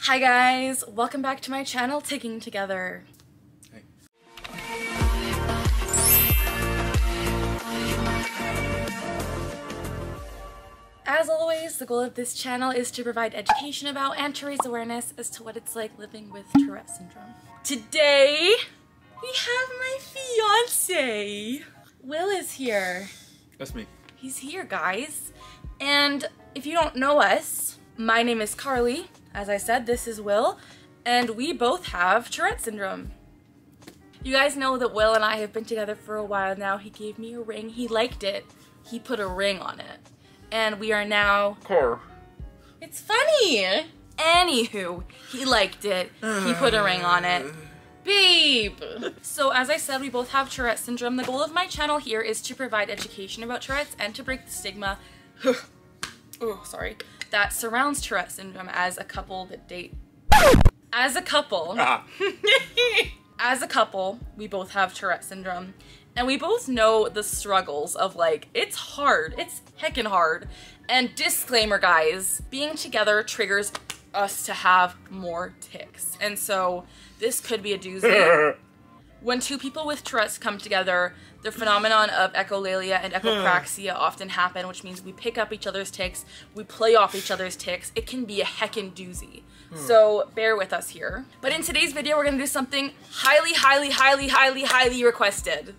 Hi guys, welcome back to my channel, Ticcing Together. Hey. As always, the goal of this channel is to provide education about and to raise awareness as to what it's like living with Tourette syndrome. Today, we have my fiance. Will is here. That's me. He's here, guys. And if you don't know us, my name is Carly. As I said, this is Will, and we both have Tourette syndrome. You guys know that Will and I have been together for a while now. He gave me a ring. He liked it. He put a ring on it. And we are now. Car. It's funny! Anywho, he liked it. He put a ring on it. Babe! So, as I said, we both have Tourette syndrome. The goal of my channel here is to provide education about Tourette's and to break the stigma. oh, sorry. That surrounds Tourette syndrome as a couple that date. As a couple. Ah. as a couple, we both have Tourette syndrome, and we both know the struggles of like, it's hard, it's heckin' hard. And disclaimer, guys, being together triggers us to have more ticks. And so this could be a doozy. when two people with Tourette's come together, the phenomenon of echolalia and hmm. echopraxia often happen, which means we pick up each other's ticks, we play off each other's ticks. It can be a heckin' doozy. Hmm. So bear with us here. But in today's video, we're gonna do something highly, highly, highly, highly, highly requested.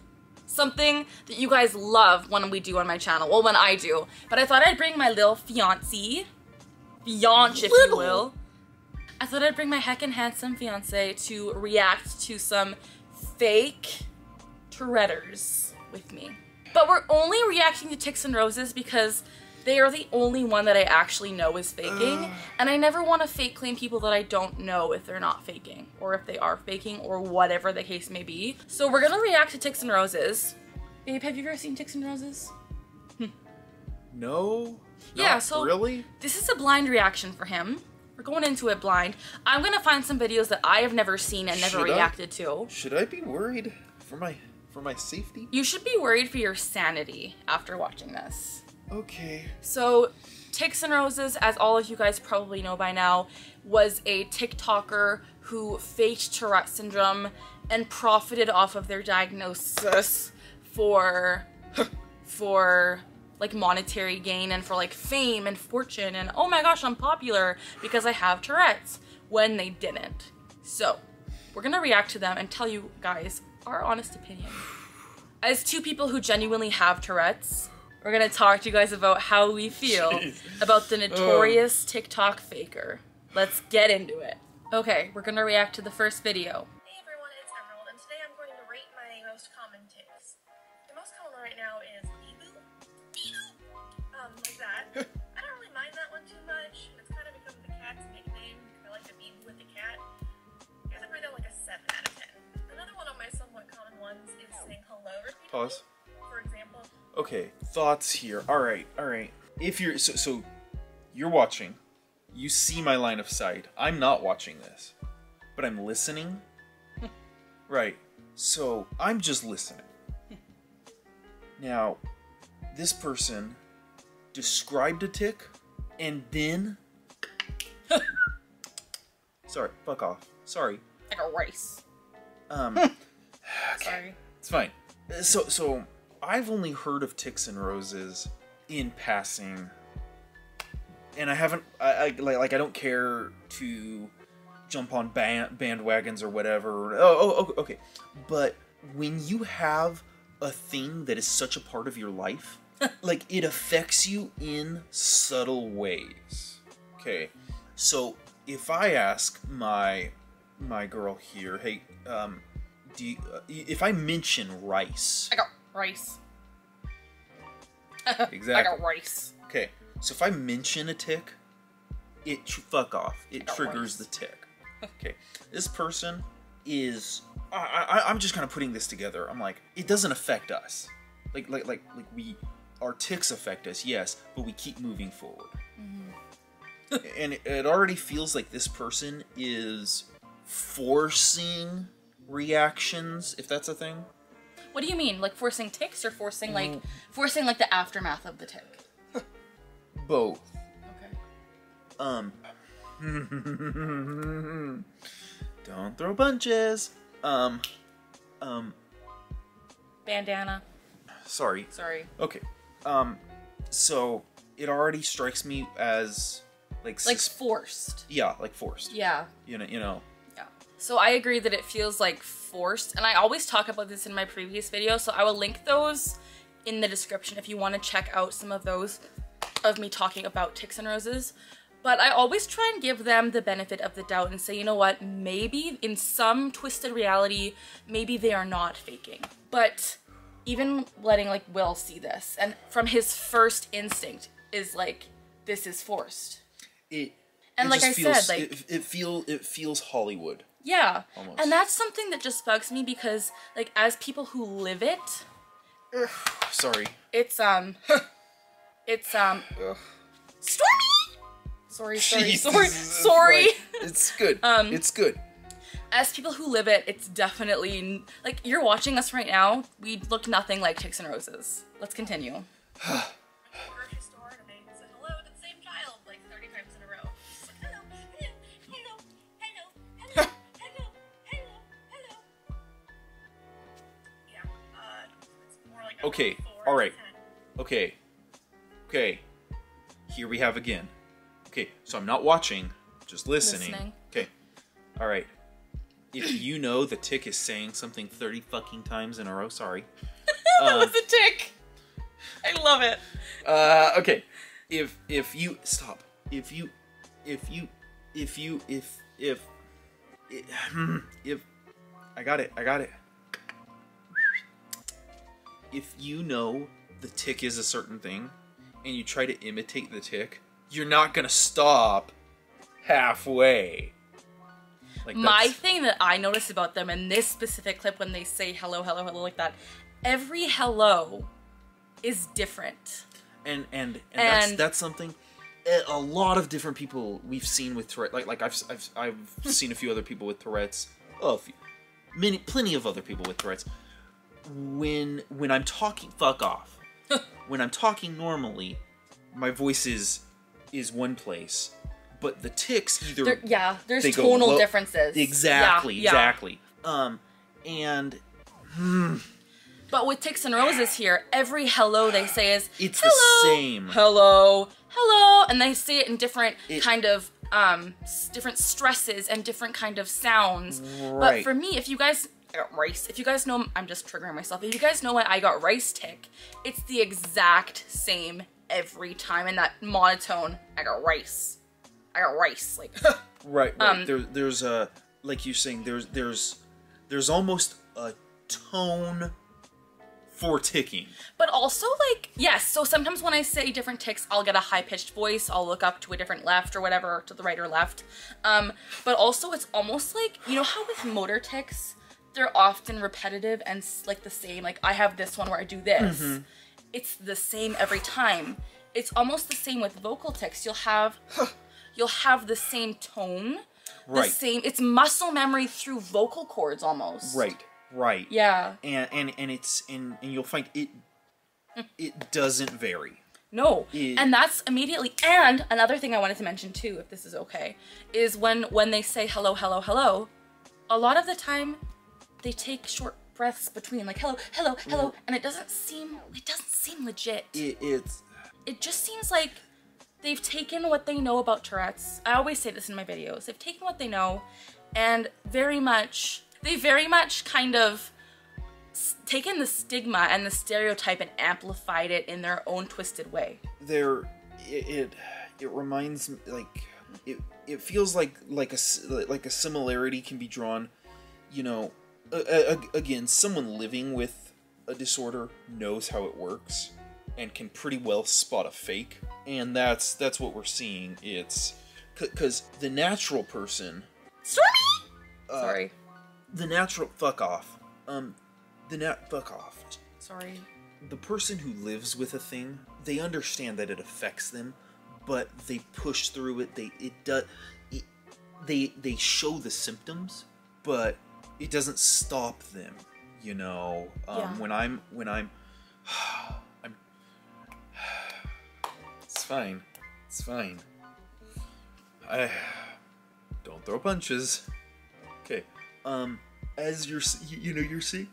Something that you guys love when we do on my channel. Well, when I do. But I thought I'd bring my little fiancé, fiance, if you will. I thought I'd bring my heckin' handsome fiance to react to some fake Touretters with me. But we're only reacting to Tics and Roses because they are the only one that I actually know is faking. and I never want to fake claim people that I don't know if they're not faking or if they are faking or whatever the case may be. So we're gonna react to Tics and Roses. Babe, have you ever seen Tics and Roses? Hmm. No. Yeah, so- really. This is a blind reaction for him. We're going into it blind. I'm gonna find some videos that I have never seen and never Should I? reacted to. Should I be worried for my for my safety? You should be worried for your sanity after watching this. Okay. So, Tics and Roses, as all of you guys probably know by now, was a TikToker who faked Tourette syndrome and profited off of their diagnosis for for like monetary gain and for like fame and fortune and oh my gosh, I'm popular because I have Tourette's when they didn't. So, we're going to react to them and tell you guys our honest opinion. As two people who genuinely have Tourette's, we're gonna talk to you guys about how we feel Jeez. about the oh. notorious TikTok faker. Let's get into it. Okay, we're gonna react to the first video. Ones is saying hello repeatedly. Pause. For example, Okay. Thoughts here. All right. All right. If you're so so, you're watching. You see my line of sight. I'm not watching this, but I'm listening. right. So I'm just listening. Now, this person described a tick, and then. Sorry. Fuck off. Sorry. Like a race Um. Sorry. It's fine. Uh, So, so I've only heard of tics and roses in passing, and I haven't. I, I like, like I don't care to jump on band, bandwagons or whatever. Oh, oh, oh, okay. But when you have a thing that is such a part of your life, like it affects you in subtle ways. Okay, so if I ask my my girl here, hey, um, do you, uh, if I mention rice, I got rice. Exactly. I got rice. okay, so if I mention a tick, it tr- fuck off. It triggers rice. the tick. Okay, this person is. I, I, I'm just kind of putting this together. I'm like, it doesn't affect us. Like, like, like, like we, our ticks affect us, yes, but we keep moving forward. and it, it already feels like this person is forcing reactions, if that's a thing. What do you mean? Like forcing ticks or forcing like Mm. forcing like the aftermath of the tick? Both. Okay. Um, Don't throw punches. Um, um, Bandana. sorry. Sorry. Okay. Um, so it already strikes me as like Like forced. yeah, like forced. Yeah. You know, you know. So I agree that it feels like forced, and I always talk about this in my previous video, so I will link those in the description if you want to check out some of those of me talking about tics and roses. But I always try and give them the benefit of the doubt and say, you know what, maybe in some twisted reality, maybe they are not faking. But even letting like Will see this, and from his first instinct is like, this is forced. It. And it like I feels, said, like- it, it feel it feels Hollywood. Yeah. Almost. And that's something that just bugs me because like as people who live it, Sorry. it's um it's um Stormy Sorry, sorry, Jesus, sorry, it's sorry. it's good. Um, it's good. As people who live it, it's definitely like you're watching us right now. We look nothing like Tics and Roses. Let's continue. Okay, all right. Okay. Okay. Here we have again. Okay, so I'm not watching, just listening. Listening. Okay. All right. If you know the tick is saying something 30 fucking times in a row, sorry. that was a tick. I love it. Uh, okay. If if you stop. If you if you if you if if if, if I got it. I got it. If you know the tick is a certain thing and you try to imitate the tick, you're not going to stop halfway. Like My thing that I noticed about them in this specific clip when they say hello, hello, hello like that, every hello is different. and and and, that's And- that's something a- lot of different people we've seen with Tourette. Like like I've I've I've seen a few other people with Tourette's. Oh, a few, many plenty of other people with Tourette's. When when I'm talking, fuck off. when I'm talking normally, my voice is is one place, but the ticks either There, yeah, there's tonal low- differences. exactly Yeah, yeah. exactly. Um, and But with Tics and Roses here, every hello they say is It's the same. Hello, hello, and they say it in different It- kind of um different stresses and different kind of sounds. But for me, if you guys I got rice, if you guys know, I'm just triggering myself. If you guys know why I got rice tick, it's the exact same every time in that monotone. I got rice. I got rice. Like Right, right. Um, there, there's a like you're saying. There's there's there's almost a tone for ticking. But also, like, yes, so sometimes when I say different ticks, I'll get a high pitched voice, I'll look up to a different left or whatever, to the right or left. Um, but also, it's almost like, you know how with motor ticks, they're often repetitive and like the same, like, I have this one where I do this. Mm-hmm. It's the same every time. It's almost the same with vocal ticks. You'll have, you'll have the same tone, the same, it's muscle memory through vocal cords almost. Right, right. Yeah. And and and it's and and you'll find it it doesn't vary. No. Yeah. And that's immediately and another thing I wanted to mention too, if this is okay, is when when they say hello, hello, hello, a lot of the time they take short breaths between like hello, hello, hello, mm-hmm. and it doesn't seem it doesn't seem legit. It, it's It just seems like they've taken what they know about Tourette's. I always say this in my videos. They've taken what they know and very much they very much kind of taken the stigma and the stereotype and amplified it in their own twisted way. there it, it it reminds me like it it feels like like a like a similarity can be drawn you know again someone living with a disorder knows how it works and can pretty well spot a fake and that's that's what we're seeing it's because the natural person Stormy! uh, Sorry. the natural fuck off um the nat fuck off Sorry. the person who lives with a thing, they understand that it affects them, but they push through it. They it does it, they they show the symptoms, but it doesn't stop them. You know, um, Yeah. when I'm when I'm I'm it's fine, it's fine. I don't throw punches. Okay. Um, as you're, you, you know, you're seeing.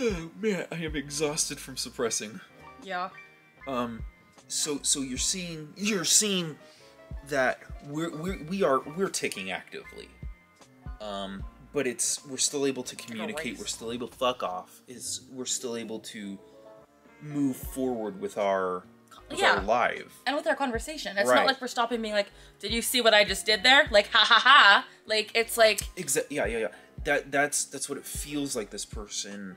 Oh man, I am exhausted from suppressing. Yeah. Um, so so you're seeing you're seeing that we're, we're we are we're ticking actively. Um, but it's we're still able to communicate. We're still able to fuck off. Is we're still able to move forward with our with Yeah. our live. And with our conversation, it's Right. not like we're stopping being like, "Did you see what I just did there?" Like, ha ha ha. Like, it's like, exactly. yeah, yeah, yeah. That that's that's what it feels like. This person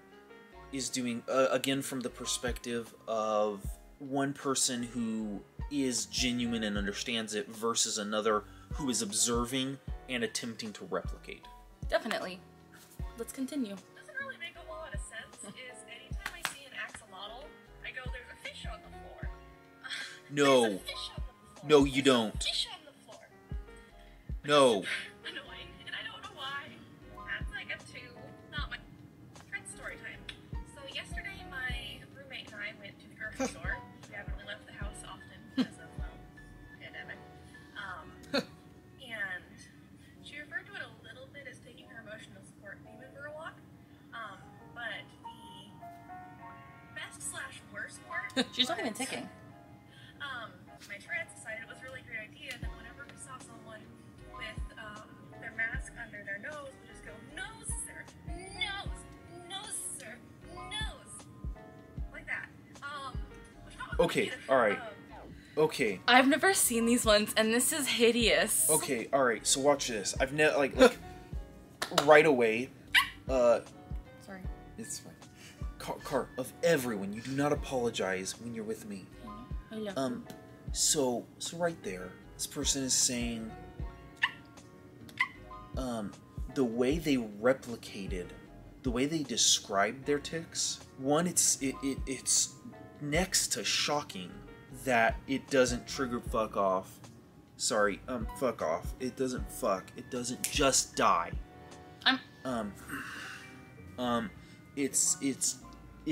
is doing uh, again from the perspective of one person who is genuine and understands it versus another who is observing and attempting to replicate. Definitely. Let's continue. Doesn't really make a whole lot of sense. Is anytime I see an axolotl, I go, "There's a fish on the floor." No. There's a fish on the floor. No, you don't. Fish on the floor. No. She's not even was- ticking. um, my Tourette's decided it was a really great idea that whenever we saw someone with um, their mask under their nose, we just go, nose, sir, nose, nose, sir, nose, like that. Um, Okay, alright. Um, Okay. I've never seen these ones, and this is hideous. Okay. All right. So watch this. I've never like like right away. Uh, Sorry. it's fine. Car, car of everyone. You do not apologize when you're with me. Um, so so right there, this person is saying, um, the way they replicated, the way they described their ticks. One, it's it, it it's next to shocking that it doesn't trigger fuck off. Sorry, um, fuck off. It doesn't fuck. It doesn't just die. I'm Um, um, it's it's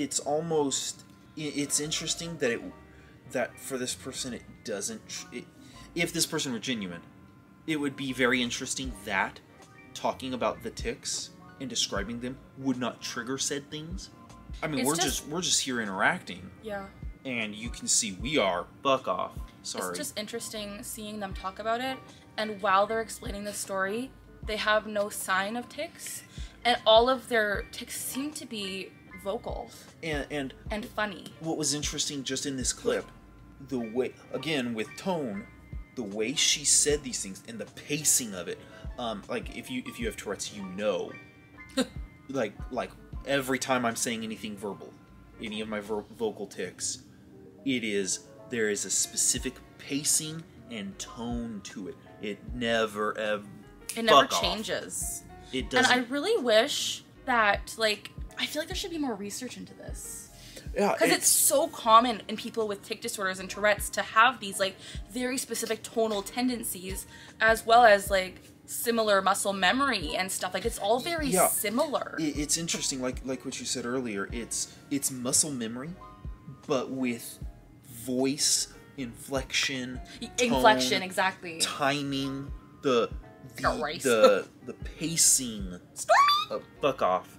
it's almost it's interesting that it that for this person it doesn't it, if this person were genuine it would be very interesting that talking about the ticks and describing them would not trigger said things. I mean It's we're just- just, we're just here interacting. Yeah. and you can see we are buck off. Sorry. It's just interesting seeing them talk about it, and while they're explaining the story, they have no sign of ticks and all of their ticks seem to be vocal and and and funny. what was interesting just in this clip the way again with tone the way she said these things and the pacing of it um like if you if you have tourette's you know like like every time i'm saying anything verbal any of my ver- vocal tics it is there is a specific pacing and tone to it it never ever It never fuck off. changes. it doesn't I really wish that, like, I feel like there should be more research into this. yeah Because it's so common in people with tic disorders and Tourette's to have these, like, very specific tonal tendencies, as well as, like, similar muscle memory and stuff. Like, it's all very Yeah. similar. it, it's interesting like like what you said earlier it's it's muscle memory but with voice inflection Inflection, tone, exactly. timing the the the, the pacing Stormy! uh, fuck off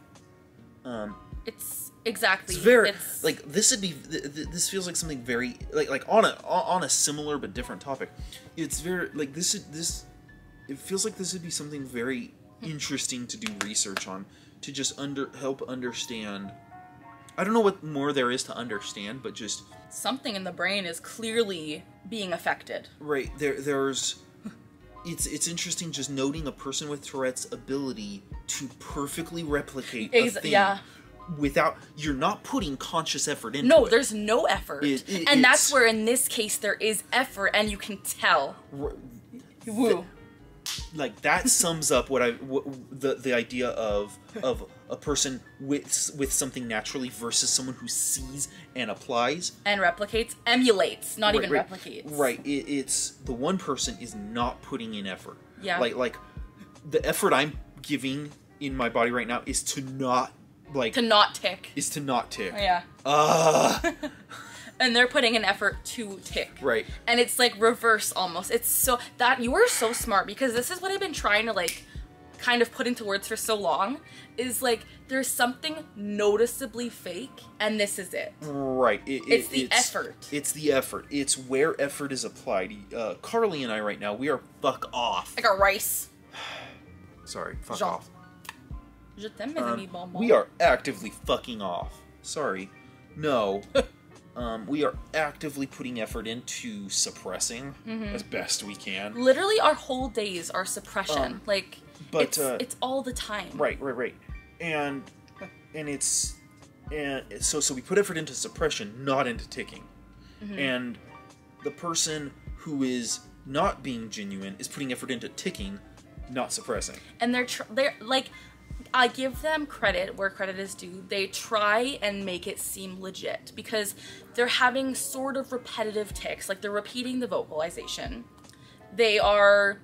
um It's exactly. it's very it's, like this would be th- th- this feels like something very like like on a on a similar but different topic it's very like this is this it feels like this would be something very interesting to do research on to just under help understand i don't know what more there is to understand but just something in the brain is clearly being affected. right there there's it's it's interesting just noting a person with tourette's ability to perfectly replicate a thing yeah. without you're not putting conscious effort into No, it. there's no effort. It- it- and that's where, in this case, there is effort, and you can tell. R- Woo. Like that sums up what I what, the the idea of of a person with with something naturally versus someone who sees and applies. And replicates, emulates, not Right, even right, replicates. Right. It, it's the one person is not putting in effort. Yeah. Like like the effort I'm giving in my body right now is to not like To not tick. is to not tick. Yeah. Ah. and they're putting an effort to tick. Right. And it's like reverse almost. It's so that you are so smart because this is what I've been trying to like kind of put into words for so long is like there's something noticeably fake and this is it. Right. It, It's it- the effort. It's the effort. It's where effort is applied. Uh, Carly and I right now, we are fuck off. I got rice. Sorry, fuck Jean. off. Je t'aime, mes Um, we are actively fucking off. Sorry. No. um, we are actively putting effort into suppressing Mm-hmm. as best we can. literally our whole days are suppression. Um, like but, it's, uh, it's all the time. Right, right, right. And and it's and so so we put effort into suppression, not into ticking. Mm-hmm. And the person who is not being genuine is putting effort into ticking, not suppressing. and they're tr- they're like I give them credit where credit is due. They try and make it seem legit because they're having sort of repetitive ticks, like they're repeating the vocalization. They are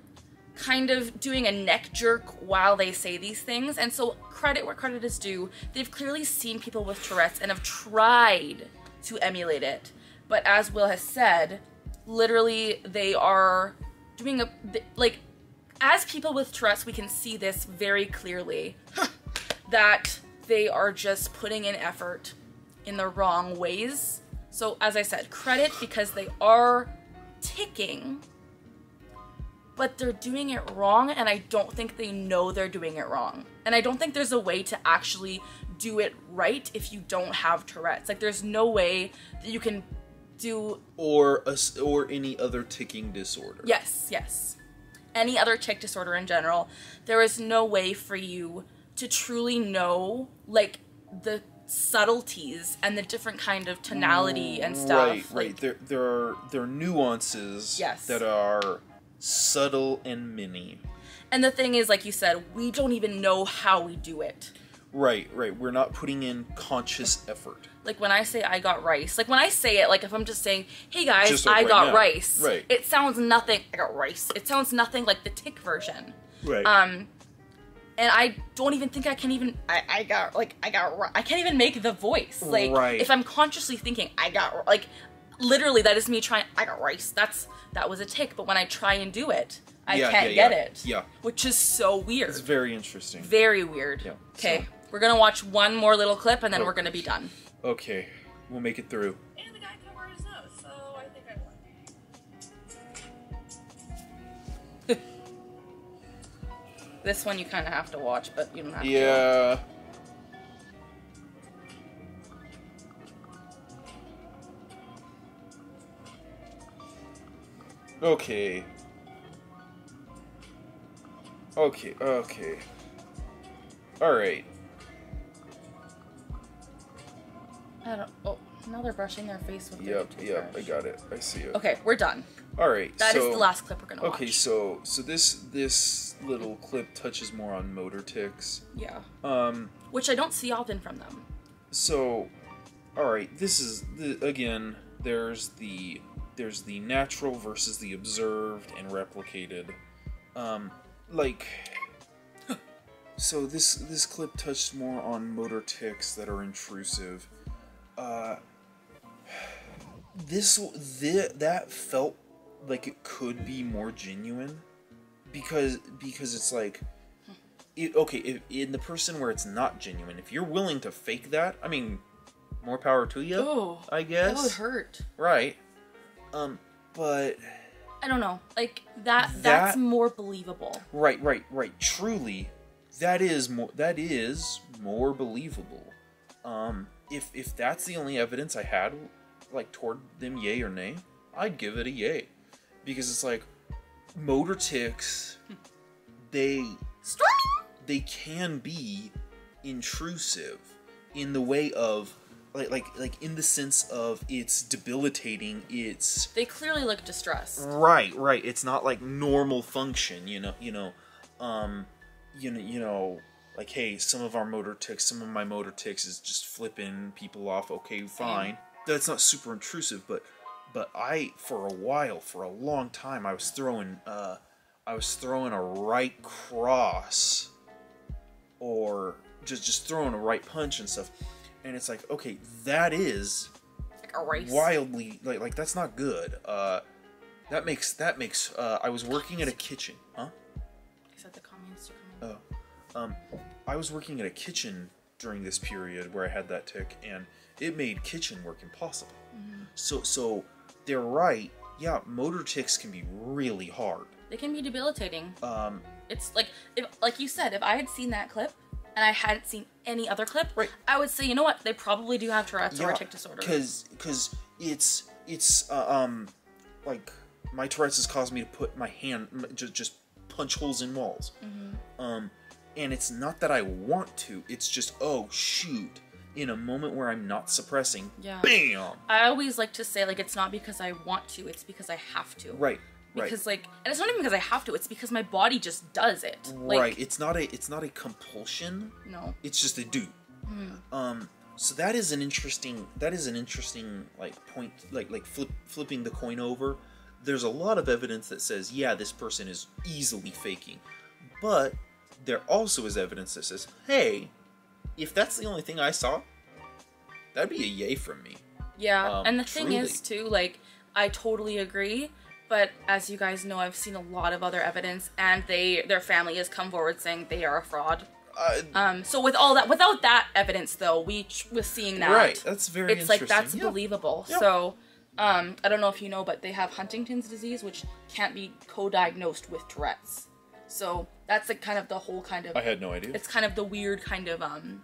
kind of doing a neck jerk while they say these things, and so credit where credit is due. They've clearly seen people with Tourette's and have tried to emulate it, but as Will has said, literally they are doing a like as people with Tourette's, we can see this very clearly that they are just putting in effort in the wrong ways. So, as I said, credit because they are ticking, but they're doing it wrong, and I don't think they know they're doing it wrong. And I don't think there's a way to actually do it right if you don't have Tourette's. Like, there's no way that you can do Or a or any other ticking disorder. Yes, yes. Any other tick disorder in general, there is no way for you to truly know like the subtleties and the different kind of tonality and mm, stuff. Right, right. There, there are there are nuances Yes. that are subtle and many. and the thing is, like you said, we don't even know how we do it. Right, right. We're not putting in conscious effort. Like when I say I got rice, like when I say it, like if I'm just saying, "Hey guys, like I right got now. rice," Right. it sounds nothing. I got rice. It sounds nothing like the tick version. Right. Um, and I don't even think I can even. I, I got like I got. I can't even make the voice. Like Right. if I'm consciously thinking I got like, literally that is me trying. I got rice. That's that was a tick. But when I try and do it, I Yeah, can't yeah, get yeah. it. Yeah. Which is so weird. It's very interesting. Very weird. Yeah, Okay, so- we're gonna watch one more little clip and then Oh. we're gonna be done. Okay, we'll make it through. And the guy covered his nose, so I think I won. This one you kind of have to watch, but you don't have to. Yeah. Okay. Okay, okay. Alright. I don't. Oh, now they're brushing their face with their Yep, yep, I got it. I see it. Okay, we're done. Alright, That is so, the last clip we're gonna Okay, watch. so so this this little clip touches more on motor ticks. Yeah. Um Which I don't see often from them. so all right this is the again there's the there's the natural versus the observed and replicated um like so this this clip touched more on motor tics that are intrusive uh this thi- that felt like it could be more genuine because because it's like it, okay, if, in the person where it's not genuine, if you're willing to fake that, I mean, more power to you. Oh, I guess. That would hurt. Right. Um, but I don't know. Like that. That- That's more believable. right, right, right. Truly, that is more. That is more believable. Um, if if that's the only evidence I had, like toward them, yay or nay, I'd give it a yay, because it's like motor ticks. They they can be intrusive in the way of like like like in the sense of it's debilitating it's They clearly look distressed. right right it's not like normal function you know you know um you know you know like hey some of our motor ticks some of my motor ticks is just flipping people off okay fine that's not super intrusive but but i for a while for a long time i was throwing uh i was throwing a right cross or just just throwing a right punch and stuff and it's like okay that is like wildly like like that's not good. Uh, that makes that makes. Uh, I was working at a kitchen, huh? I said the communists are coming. Oh, um, I was working at a kitchen during this period where I had that tick, and it made kitchen work impossible. So so they're right. Yeah, motor ticks can be really hard. They can be debilitating. Um, It's like if like you said, if I had seen that clip and I hadn't seen any other clip, Right. I would say, you know what, they probably do have Tourette's or a tic disorder. Because because it's it's uh, um like my Tourette's has caused me to put my hand just just punch holes in walls. Mm-hmm. Um, and it's not that I want to. It's just oh shoot. In a moment where I'm not suppressing, Yeah. bam. I always like to say like it's not because I want to, it's because I have to. Right. Right. Because like and it's not even because I have to, it's because my body just does it. Like, right. It's not a it's not a compulsion. No. It's just a do. Hmm. Um. So that is an interesting. That is an interesting like point. Like like flip, flipping the coin over. There's a lot of evidence that says yeah this person is easily faking, but there also is evidence that says hey, if that's the only thing I saw, that'd be a yay from me. Yeah, Um, and the thing is too, like I totally agree, but as you guys know, I've seen a lot of other evidence, and they their family has come forward saying they are a fraud. Uh, Um, so with all that, without that evidence, though, we with seeing that, Right, that's very It's like that's. Yeah. believable. Yeah. So, um, I don't know if you know, but they have Huntington's disease, which can't be co-diagnosed with Tourette's. So that's like kind of the whole kind of I had no idea. it's kind of the weird kind of um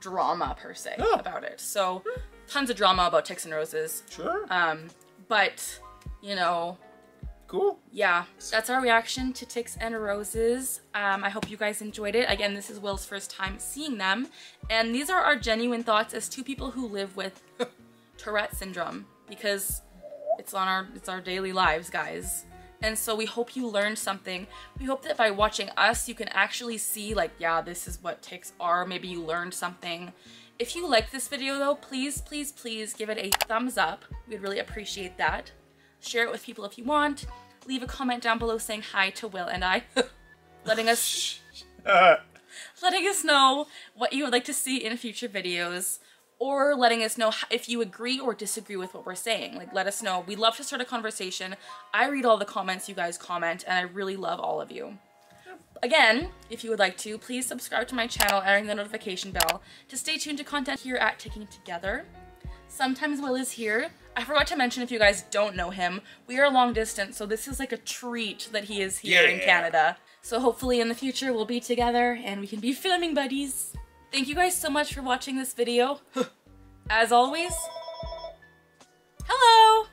drama per se Oh. about it. So tons of drama about tics and roses. sure. Um, but you know, cool. yeah, that's our reaction to tics and roses. Um, I hope you guys enjoyed it. Again, this is Will's first time seeing them, and these are our genuine thoughts as two people who live with Tourette syndrome because it's on our it's our daily lives, guys. And so we hope you learned something. We hope that by watching us, you can actually see like, yeah, this is what ticks are. Maybe you learned something. If you like this video though, please, please, please give it a thumbs up. We'd really appreciate that. Share it with people if you want. Leave a comment down below saying hi to Will and I. letting us letting us know what you would like to see in future videos or letting us know if you agree or disagree with what we're saying. Like, let us know. We love to start a conversation. I read all the comments you guys comment, and I really love all of you. Again, if you would like to, please subscribe to my channel and ring the notification bell to stay tuned to content here at Ticcing Together. Sometimes Will is here. I forgot to mention if you guys don't know him, we are long distance, so this is like a treat that he is here in Canada. So hopefully in the future we'll be together and we can be filming buddies. Thank you guys so much for watching this video. As always, hello!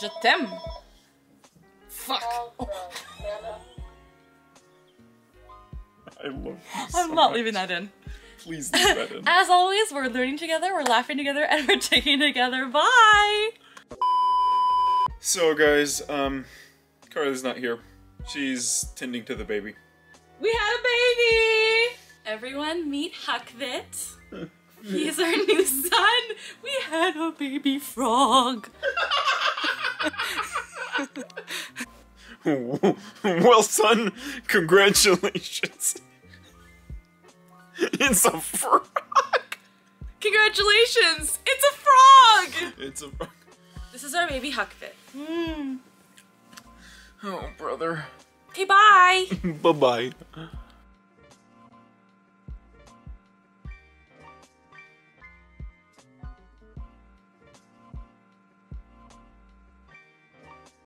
Je t'aime. Fuck. I love you I'm not much. leaving that in. Please leave that in. As always, we're learning together, we're laughing together, and we're taking together. Bye! So guys, um, Carla's not here. She's tending to the baby. We had a baby! Everyone meet Huckvit. He's our new son. We had a baby frog. well, son, congratulations. It's a frog. Congratulations! It's a frog! It's a frog. This is our baby Huckvit. Oh, brother. Okay, bye. bye bye.